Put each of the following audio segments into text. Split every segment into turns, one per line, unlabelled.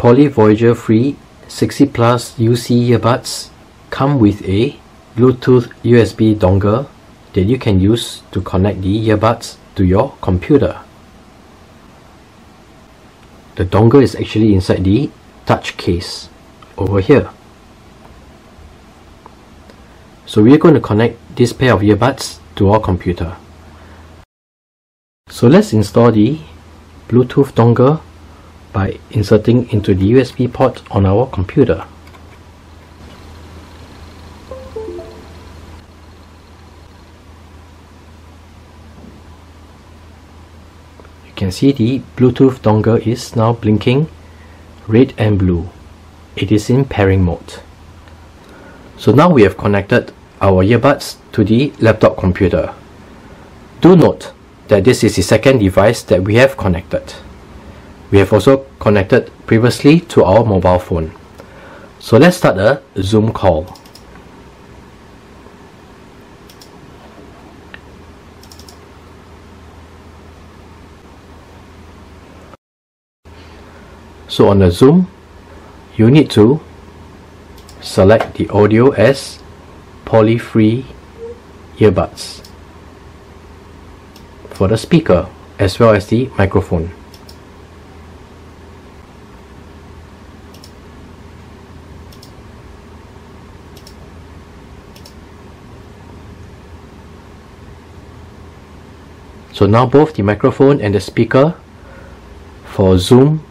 Poly Voyager Free 60 Plus UC earbuds come with a Bluetooth USB dongle that you can use to connect the earbuds to your computer. The dongle is actually inside the touch case over here. So we are going to connect this pair of earbuds to our computer. So let's install the Bluetooth dongle by inserting into the USB port on our computer. You can see the Bluetooth dongle is now blinking red and blue. It is in pairing mode. So now we have connected our earbuds to the laptop computer. Do note that this is the second device that we have connected. We have also connected previously to our mobile phone. So let's start a Zoom call. So on the Zoom, you need to select the audio as poly-free earbuds for the speaker as well as the microphone. So now both the microphone and the speaker for Zoom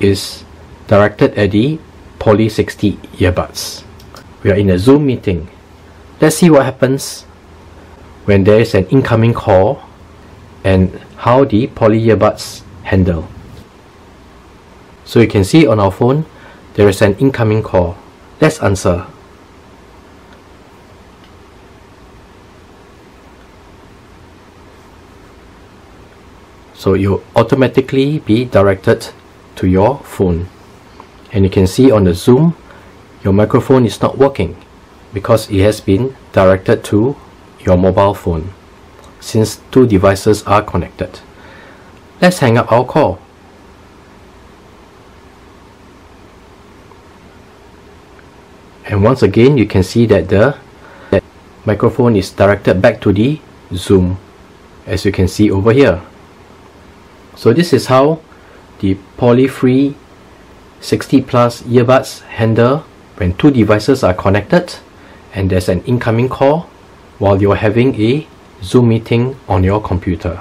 is directed at the Poly 60 earbuds. We are in a Zoom meeting. Let's see what happens when there is an incoming call and how the Poly earbuds handle. So you can see on our phone there is an incoming call. Let's answer. So you'll automatically be directed to your phone. And you can see on the zoom your microphone is not working because it has been directed to your mobile phone since two devices are connected. Let's hang up our call. And once again you can see that the microphone is directed back to the zoom as you can see over here so this is how the poly-free 60 plus earbuds handle when two devices are connected and there's an incoming call while you're having a Zoom meeting on your computer.